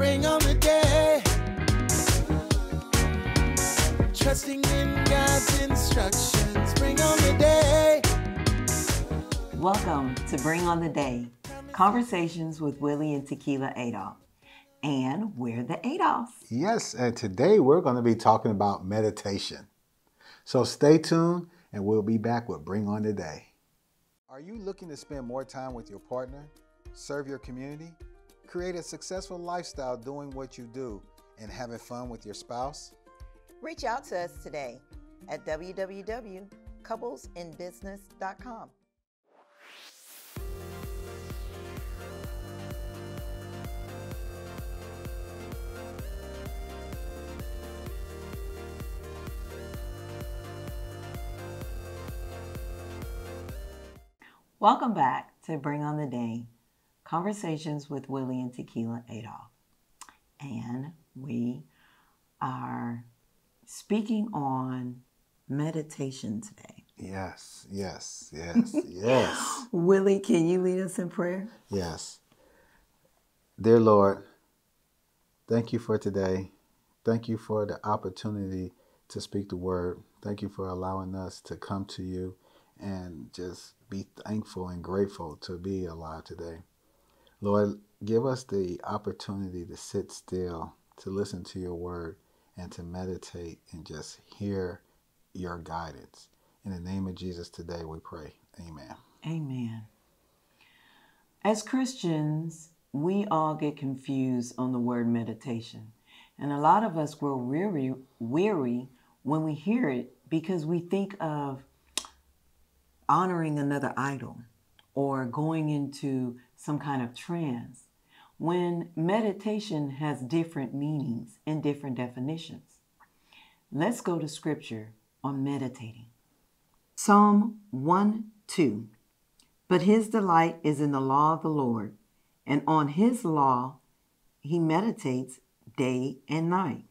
bring on the day. Trusting in God's instructions, bring on the day. Welcome to Bring on the Day Conversations with Willie and Tikila Adolph. And we're the Adolphs. Yes, and today we're going to be talking about meditation. So stay tuned and we'll be back with Bring on the Day. Are you looking to spend more time with your partner, serve your community, create a successful lifestyle doing what you do, and having fun with your spouse? Reach out to us today at www.couplesinbusiness.com. Welcome back to Bring on the Day Conversations with Willie and Tikila Adolph. And we are speaking on meditation today. Yes, yes, yes, yes. Willie, can you lead us in prayer? Yes. Dear Lord, thank you for today. Thank you for the opportunity to speak the word. Thank you for allowing us to come to you and just be thankful and grateful to be alive today. Lord, give us the opportunity to sit still, to listen to your word, and to meditate and just hear your guidance. In the name of Jesus today we pray. Amen. Amen. As Christians, we all get confused on the word meditation. And a lot of us grow weary, weary when we hear it because we think of honoring another idol or going into some kind of trance when meditation has different meanings and different definitions. Let's go to scripture on meditating. Psalm 1 2. But his delight is in the law of the Lord, and on his law he meditates day and night.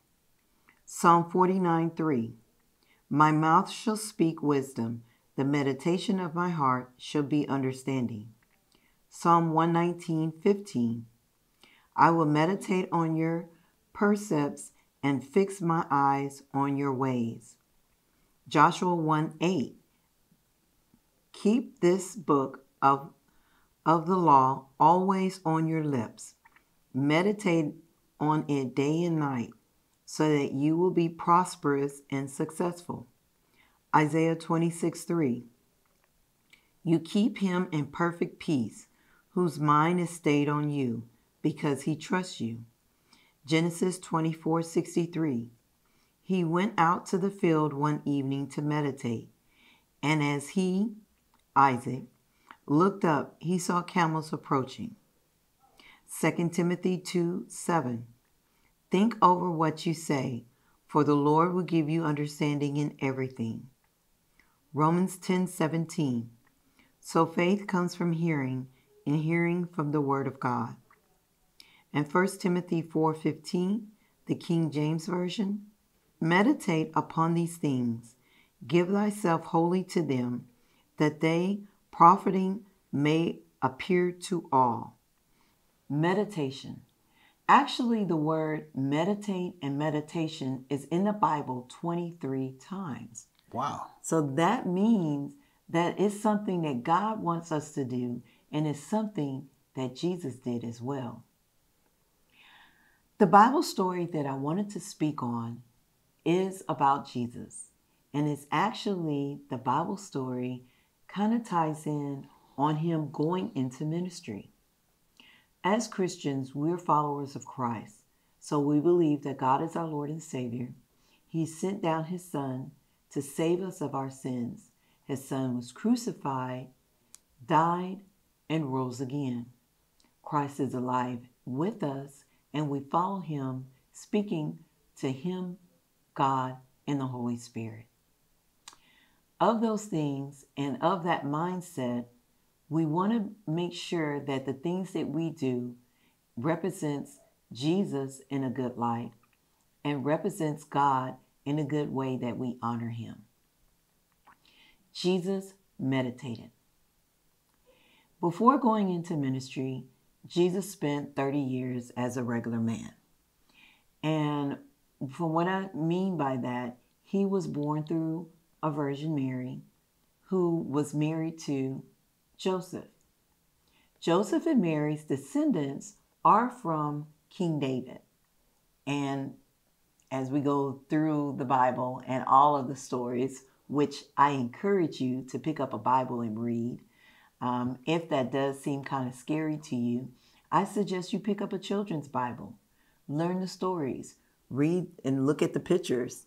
Psalm 49 3. My mouth shall speak wisdom, the meditation of my heart shall be understanding. Psalm 119 15. I will meditate on your precepts and fix my eyes on your ways. Joshua 1 8. Keep this book of, of the law always on your lips. Meditate on it day and night so that you will be prosperous and successful. Isaiah 26 3. You keep him in perfect peace, whose mind is stayed on you, because he trusts you. Genesis 24 63. He went out to the field one evening to meditate, and as he, Isaac, looked up, he saw camels approaching. 2 Timothy 2 7. Think over what you say, for the Lord will give you understanding in everything. Romans 10 17. So faith comes from hearing, and hearing from the Word of God. And 1 Timothy 4 15, the King James Version. Meditate upon these things, give thyself wholly to them, that they, profiting, may appear to all. Meditation. Actually, the word meditate and meditation is in the Bible 23 times. Wow. So that means that it's something that God wants us to do, and it's something that Jesus did as well. The Bible story that I wanted to speak on is about Jesus, and it's actually the Bible story kind of ties in on him going into ministry. As Christians, we're followers of Christ, so we believe that God is our Lord and Savior. He sent down His Son to save us of our sins. His Son was crucified, died, and rose again. Christ is alive with us, and we follow Him, speaking to Him, God, and the Holy Spirit. Of those things and of that mindset, we want to make sure that the things that we do represents Jesus in a good light and represents God in a good way that we honor him. Jesus meditated. Before going into ministry, Jesus spent 30 years as a regular man. And from what I mean by that, he was born through a Virgin Mary who was married to Joseph. Joseph and Mary's descendants are from King David. And as we go through the Bible and all of the stories, which I encourage you to pick up a Bible and read, um, if that does seem kind of scary to you, I suggest you pick up a children's Bible, learn the stories, read and look at the pictures,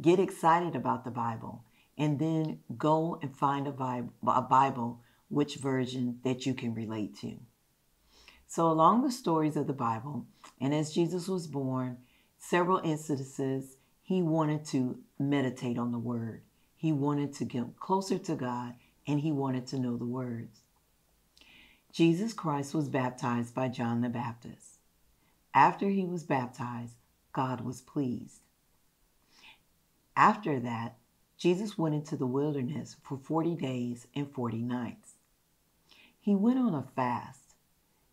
get excited about the Bible, and then go and find a Bible, a Bible which version that you can relate to. So, along the stories of the Bible, and as Jesus was born, several instances he wanted to meditate on the Word. He wanted to get closer to God and he wanted to know the words. Jesus Christ was baptized by John the Baptist. After he was baptized, God was pleased. After that, Jesus went into the wilderness for 40 days and 40 nights. He went on a fast,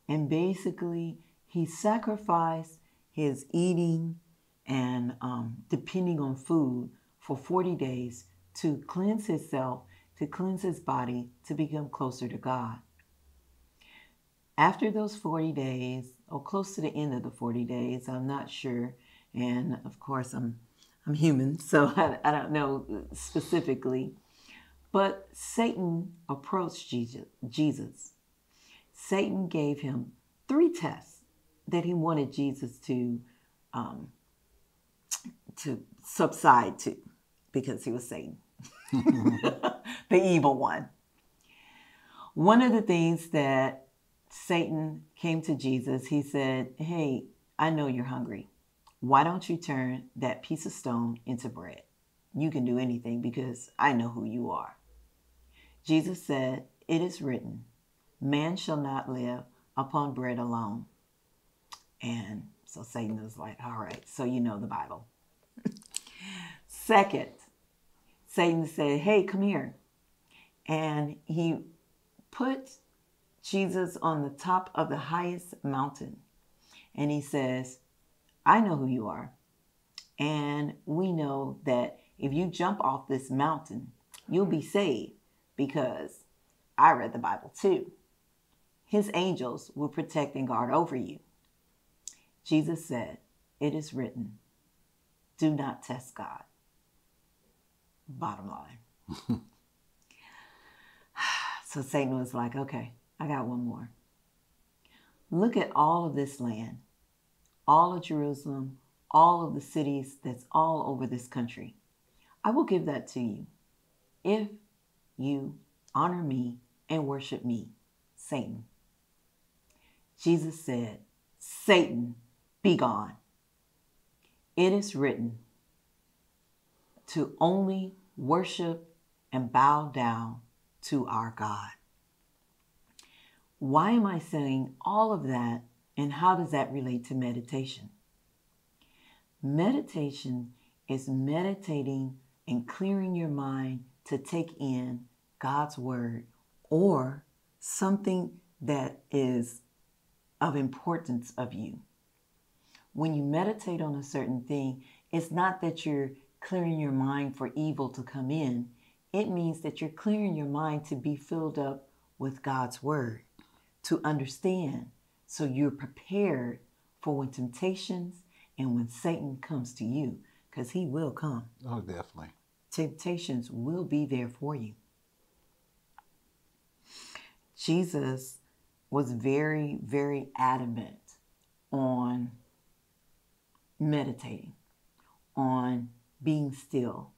and basically, he sacrificed his eating and um, depending on food for 40 days to cleanse himself, to cleanse his body, to become closer to God. After those 40 days, or close to the end of the 40 days, I'm not sure, and of course, I'm I'm human, so I, I don't know specifically. But Satan approached Jesus. Satan gave him three tests that he wanted Jesus to um, to subside to because he was Satan, the evil one. One of the things that Satan came to Jesus, he said, Hey, I know you're hungry. Why don't you turn that piece of stone into bread? You can do anything because I know who you are. Jesus said, It is written, man shall not live upon bread alone. And so Satan was like, All right, so you know the Bible. Second, Satan said, Hey, come here. And he put Jesus on the top of the highest mountain. And he says, I know who you are. And we know that if you jump off this mountain, you'll be saved because I read the Bible too. His angels will protect and guard over you. Jesus said, It is written, do not test God. Bottom line. so Satan was like, Okay, I got one more. Look at all of this land all of Jerusalem, all of the cities that's all over this country. I will give that to you if you honor me and worship me, Satan. Jesus said, Satan, be gone. It is written to only worship and bow down to our God. Why am I saying all of that and how does that relate to meditation? Meditation is meditating and clearing your mind to take in God's word or something that is of importance of you. When you meditate on a certain thing, it's not that you're clearing your mind for evil to come in. It means that you're clearing your mind to be filled up with God's word, to understand, so you're prepared for when temptations and when Satan comes to you, because he will come. Oh, definitely. Temptations will be there for you. Jesus was very, very adamant on meditating, on being still,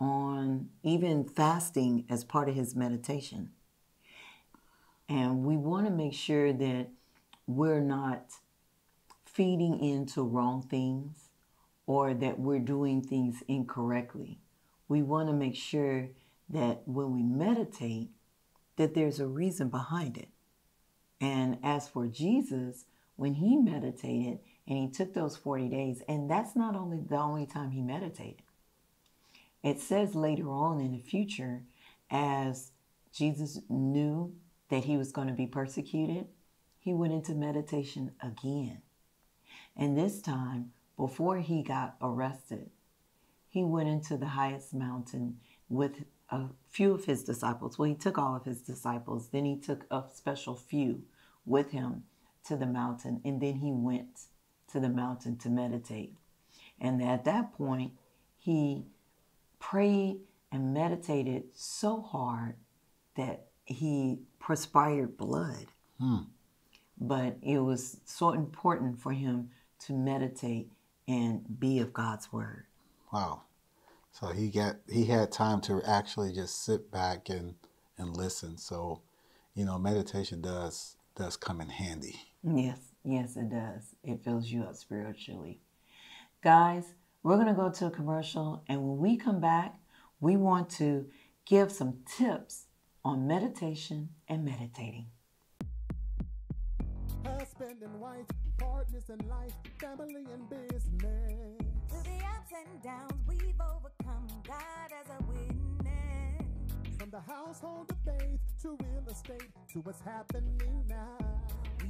on even fasting as part of his meditation. And we want to make sure that we're not feeding into wrong things or that we're doing things incorrectly. We want to make sure that when we meditate, that there's a reason behind it. And as for Jesus, when he meditated and he took those 40 days, and that's not only the only time he meditated. It says later on in the future, as Jesus knew that he was going to be persecuted, he went into meditation again. And this time before he got arrested, he went into the highest mountain with a few of his disciples. Well, he took all of his disciples, then he took a special few with him to the mountain, and then he went to the mountain to meditate. And at that point, he prayed and meditated so hard that he perspired blood. Hmm. But it was so important for him to meditate and be of God's word. Wow. So he got he had time to actually just sit back and and listen. So, you know, meditation does does come in handy. Yes, yes, it does. It fills you up spiritually. Guys, we're going to go to a commercial, and when we come back, we want to give some tips on meditation and meditating. Husband and wife, partners in life, family and business. Through the ups and downs, we've overcome God as a witness. From the household of faith to real estate to what's happening now.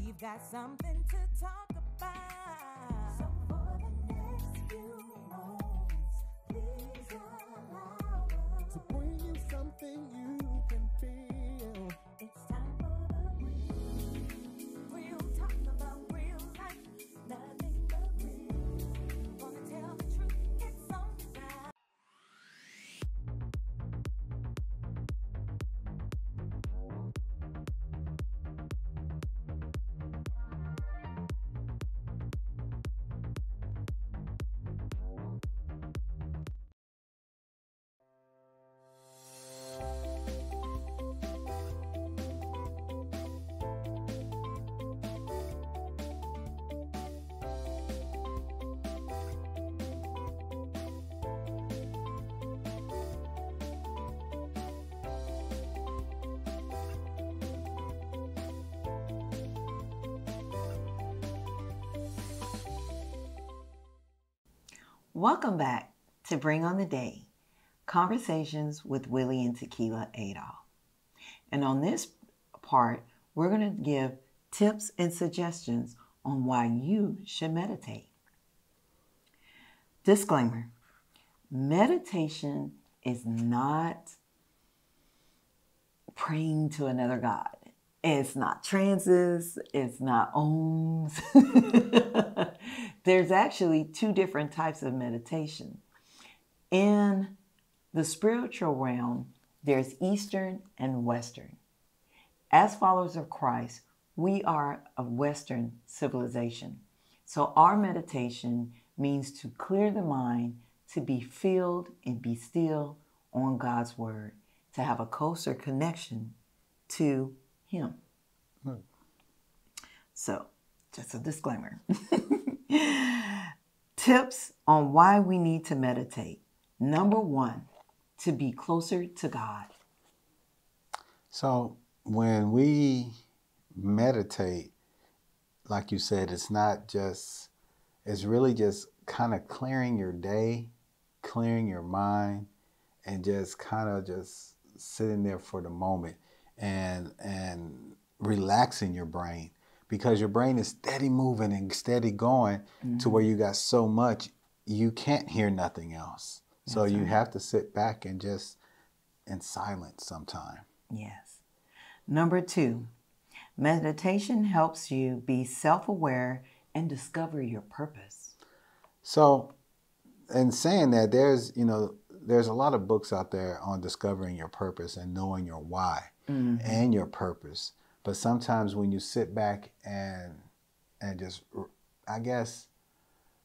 We've got something to talk about. So for the next few moments, please allow us. To bring you something you can feel. It's time Welcome back to Bring on the Day Conversations with Willie and Tikila Adolph. And on this part, we're going to give tips and suggestions on why you should meditate. Disclaimer meditation is not praying to another God. It's not trances, it's not ohms. There's actually two different types of meditation. In the spiritual realm, there's Eastern and Western. As followers of Christ, we are of Western civilization. So our meditation means to clear the mind, to be filled and be still on God's word, to have a closer connection to Him. So, just a disclaimer. Tips on why we need to meditate. Number one, to be closer to God. So when we meditate, like you said, it's not just, it's really just kind of clearing your day, clearing your mind, and just kind of just sitting there for the moment and and relaxing your brain because your brain is steady moving and steady going to where mm-hmm. you got so much you can't hear nothing else. So you right. have to sit back and just in silence sometime. Yes. Number two, meditation helps you be self aware and discover your purpose. So, in saying that, there's you know there's a lot of books out there on discovering your purpose and knowing your why Mm-hmm. and your purpose. But sometimes when you sit back and and just, I guess,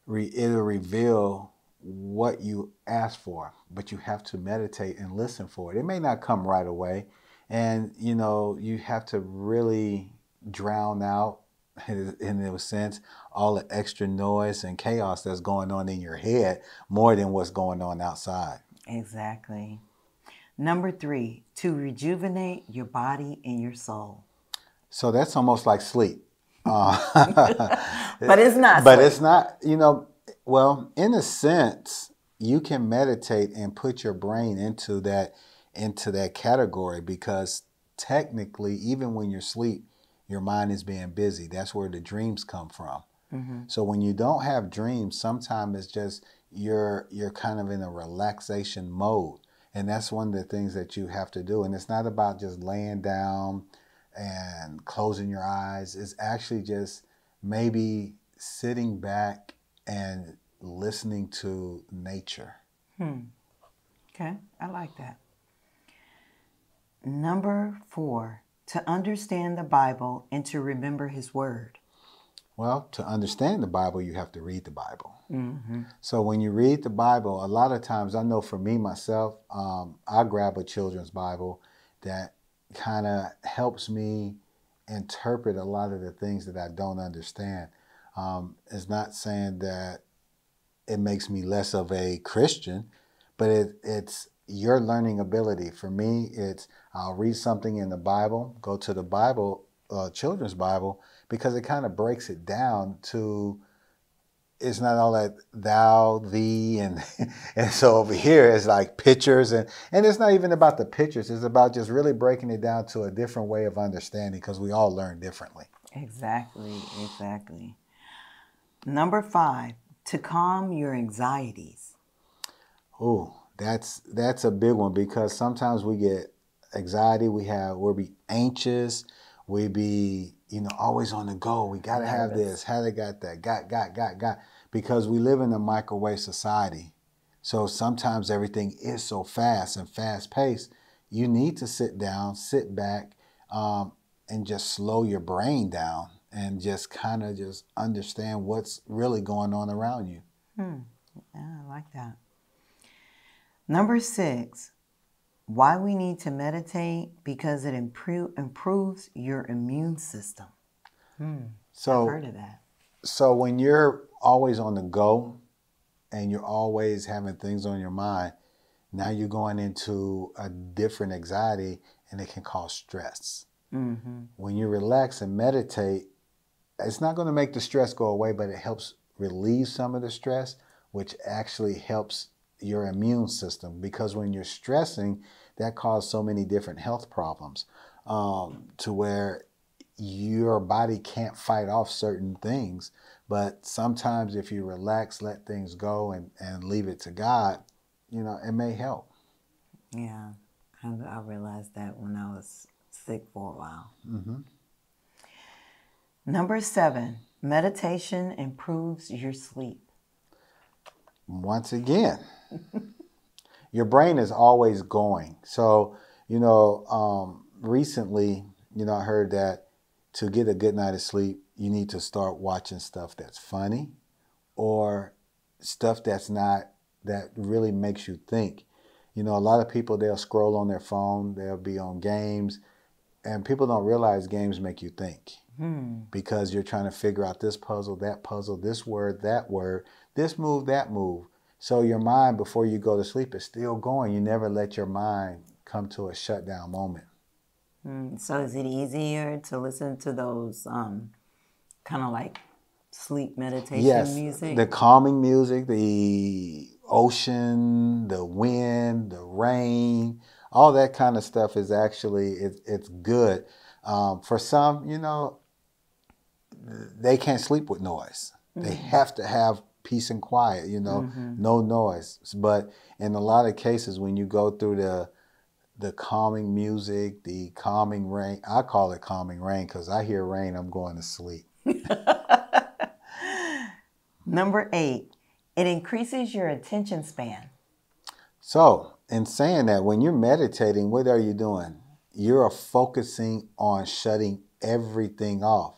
re, it'll reveal what you ask for, but you have to meditate and listen for it. It may not come right away, and you know you have to really drown out in a sense all the extra noise and chaos that's going on in your head more than what's going on outside. Exactly. Number three, to rejuvenate your body and your soul. So that's almost like sleep. Uh, But it's not. but sleep. it's not, you know, well, in a sense, you can meditate and put your brain into that into that category because technically, even when you're asleep, your mind is being busy. That's where the dreams come from. So when you don't have dreams, sometimes it's just you're you're kind of in a relaxation mode. And that's one of the things that you have to do. And it's not about just laying down and closing your eyes. It's actually just maybe sitting back and listening to nature. Hmm. Okay, I like that. Number four, to understand the Bible and to remember His Word. Well, to understand the Bible, you have to read the Bible. So when you read the Bible, a lot of times, I know for me myself, um, I grab a children's Bible that kind of helps me interpret a lot of the things that I don't understand. Um, it's not saying that it makes me less of a Christian, but it, it's your learning ability. For me, it's I'll read something in the Bible, go to the Bible, uh, children's Bible, because it kind of breaks it down to it's not all that thou, thee, and and so over here it's like pictures, and and it's not even about the pictures. It's about just really breaking it down to a different way of understanding because we all learn differently. Exactly, exactly. Number five, to calm your anxieties. Oh, that's that's a big one because sometimes we get anxiety. We have we'll be anxious. We be you know always on the go. We gotta have this. How they got that? Got got got got. Because we live in a microwave society, so sometimes everything is so fast and fast paced. You need to sit down, sit back, um, and just slow your brain down and just kind of just understand what's really going on around you. Yeah, I like that. Number six, why we need to meditate because it improve, improves your immune system. So Heard of that? So when you're always on the go and you're always having things on your mind, now you're going into a different anxiety and it can cause stress. Mm-hmm. When you relax and meditate, it's not going to make the stress go away, but it helps relieve some of the stress, which actually helps your immune system because when you're stressing, that causes so many different health problems um, to where your body can't fight off certain things. But sometimes if you relax, let things go, and, and leave it to God, you know, it may help. Yeah, I, I realized that when I was sick for a while. Number seven, meditation improves your sleep. once again, your brain is always going. So, you know, um, recently, you know, I heard that to get a good night of sleep, you need to start watching stuff that's funny or stuff that's not, that really makes you think. You know, a lot of people, they'll scroll on their phone, they'll be on games, and people don't realize games make you think because you're trying to figure out this puzzle, that puzzle, this word, that word, this move, that move. So your mind, before you go to sleep, is still going. You never let your mind come to a shutdown moment. Mm, So is it easier to listen to those um, kind of like sleep meditation yes, music? the calming music, the ocean, the wind, the rain, all that kind of stuff is actually it, it's good. Um, for some, you know, they can't sleep with noise. They have to have peace and quiet, you know, mm-hmm. no noise. But in a lot of cases, when you go through the the calming music, the calming rain, I call it calming rain because I hear rain, I'm going to sleep. Number eight, it increases your attention span. So, in saying that, when you're meditating, what are you doing? You're focusing on shutting everything off.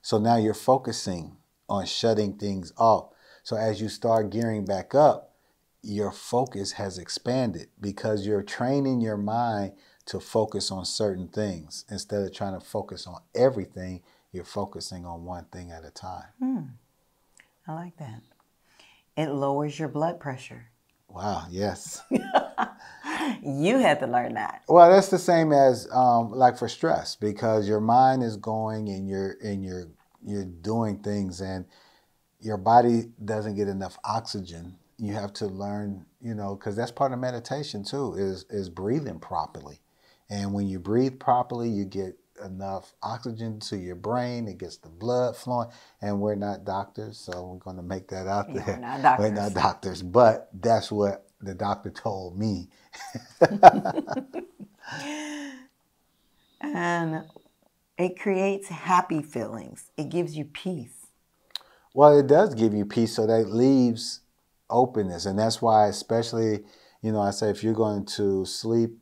So now you're focusing on shutting things off. So as you start gearing back up, your focus has expanded because you're training your mind to focus on certain things instead of trying to focus on everything. You're focusing on one thing at a time. I like that. It lowers your blood pressure. Wow, yes. You had to learn that. Well, that's the same as um, like for stress because your mind is going and you're and you're you're doing things and your body doesn't get enough oxygen. You have to learn, you know, because that's part of meditation too is is breathing properly. And when you breathe properly, you get enough oxygen to your brain. It gets the blood flowing. And we're not doctors, so we're going to make that out there. we're not. We're not doctors, but that's what the doctor told me. And it creates happy feelings. It gives you peace. Well, it does give you peace, so that leaves openness, and that's why, especially, you know, I say if you're going to sleep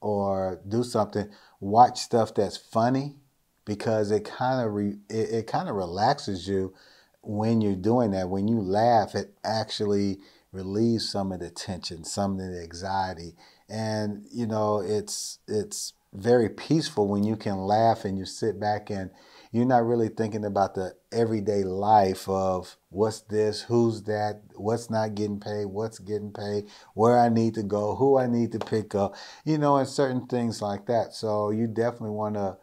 or do something, watch stuff that's funny because it kind of re, it, it kind of relaxes you when you're doing that. When you laugh, it actually relieves some of the tension, some of the anxiety, and you know, it's it's very peaceful when you can laugh and you sit back and you're not really thinking about the everyday life of what's this, who's that, what's not getting paid, what's getting paid, where I need to go, who I need to pick up, you know, and certain things like that. So you definitely want to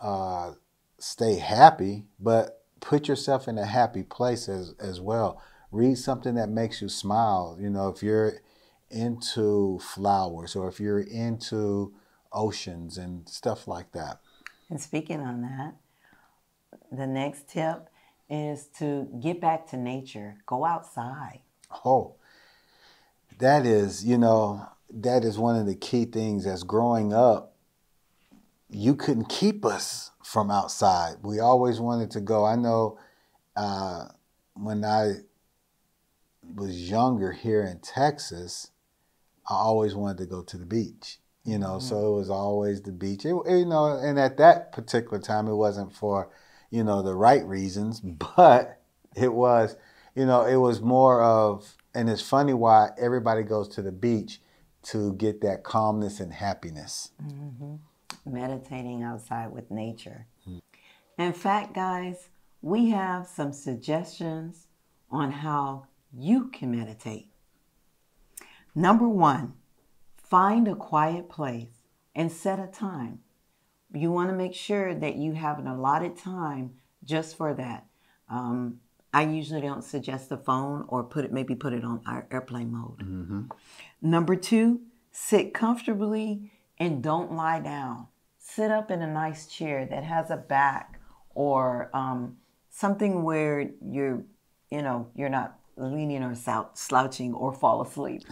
uh, stay happy, but put yourself in a happy place as, as well. Read something that makes you smile. You know, if you're into flowers or if you're into oceans and stuff like that. And speaking on that, the next tip is to get back to nature. Go outside. Oh, that is, you know, that is one of the key things as growing up, you couldn't keep us from outside. We always wanted to go. I know uh, when I was younger here in Texas, I always wanted to go to the beach. You know, so it was always the beach. It, you know, and at that particular time, it wasn't for, you know, the right reasons, but it was, you know, it was more of, and it's funny why everybody goes to the beach to get that calmness and happiness. Mm-hmm. meditating outside with nature. Mm. In fact, guys, we have some suggestions on how you can meditate. Number one, find a quiet place and set a time. You want to make sure that you have an allotted time just for that. Um, I usually don't suggest the phone or put it maybe put it on our airplane mode. Number two, sit comfortably and don't lie down. Sit up in a nice chair that has a back or um, something where you're, you know, you're not leaning or slouching or fall asleep.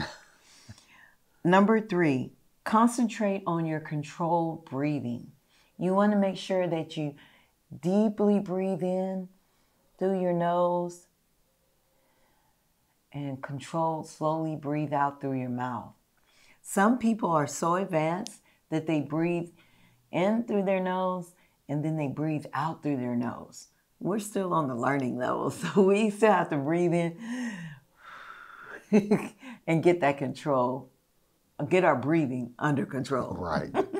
Number three, concentrate on your controlled breathing. You want to make sure that you deeply breathe in through your nose and controlled, slowly breathe out through your mouth. Some people are so advanced that they breathe in through their nose and then they breathe out through their nose. We're still on the learning level, so we still have to breathe in and get that control, get our breathing under control. Right.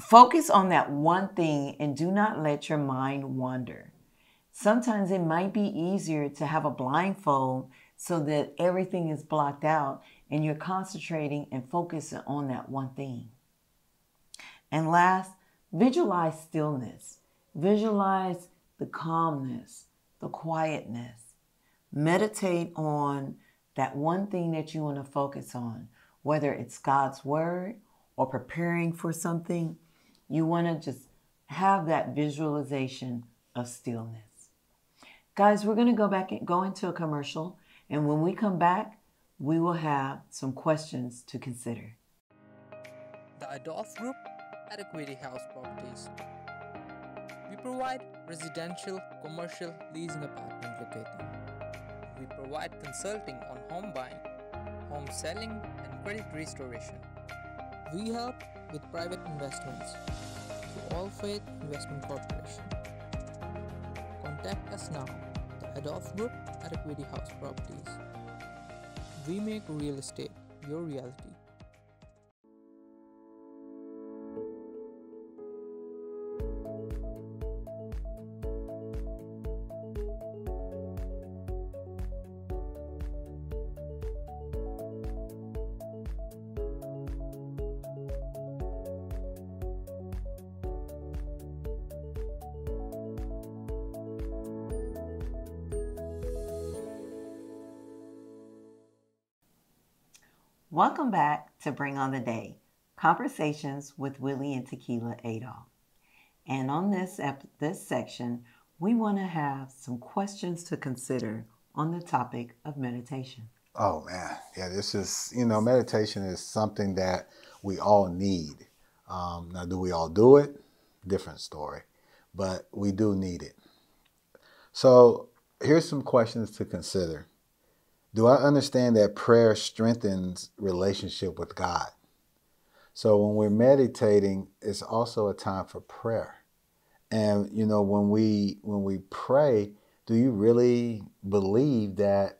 Focus on that one thing and do not let your mind wander. Sometimes it might be easier to have a blindfold so that everything is blocked out and you're concentrating and focusing on that one thing. And last, visualize stillness. Visualize the calmness, the quietness. Meditate on that one thing that you want to focus on, whether it's God's word or preparing for something. You want to just have that visualization of stillness. Guys, we're going to go back and go into a commercial, and when we come back, we will have some questions to consider. The Adolph Group at Equity House Properties. We provide residential, commercial, leasing apartment locating. We provide consulting on home buying, home selling, and credit restoration. We help with private investments through All Faith Investment Corporation. Contact us now, the Adolph Group at Equity House Properties. We make real estate your reality. Welcome back to Bring on the Day. Conversations with Willie and Tikila Adolph. And on this ep- this section, we want to have some questions to consider on the topic of meditation. Oh man, yeah, this is you know meditation is something that we all need. Um, now, do we all do it? Different story, but we do need it. So here's some questions to consider. Do I understand that prayer strengthens relationship with God? So when we're meditating, it's also a time for prayer. And you know, when we when we pray, do you really believe that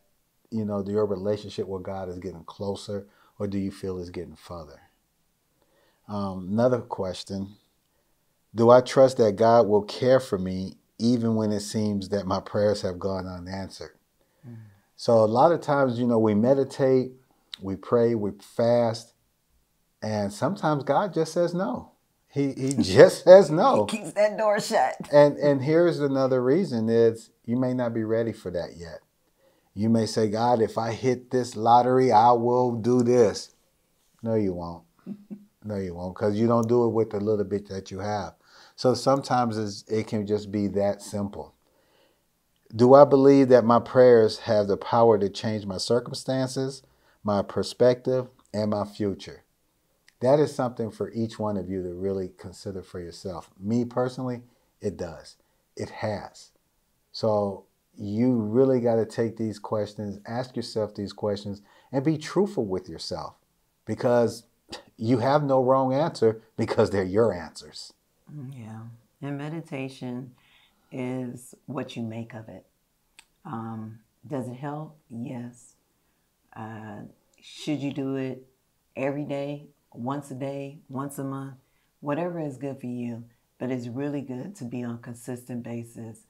you know your relationship with God is getting closer, or do you feel it's getting further? Um, another question: Do I trust that God will care for me even when it seems that my prayers have gone unanswered? So a lot of times, you know, we meditate, we pray, we fast, and sometimes God just says no. He he just says no. He keeps that door shut. And and here's another reason is you may not be ready for that yet. You may say, God, if I hit this lottery, I will do this. No, you won't. No, you won't, because you don't do it with the little bit that you have. So sometimes it's, it can just be that simple. Do I believe that my prayers have the power to change my circumstances, my perspective, and my future? That is something for each one of you to really consider for yourself. Me personally, it does. It has. So you really got to take these questions, ask yourself these questions, and be truthful with yourself because you have no wrong answer because they're your answers. Mm, yeah. And meditation is what you make of it. Um, does it help? Yes. Uh, should you do it every day, once a day, once a month? Whatever is good for you. But it's really good to be on a consistent basis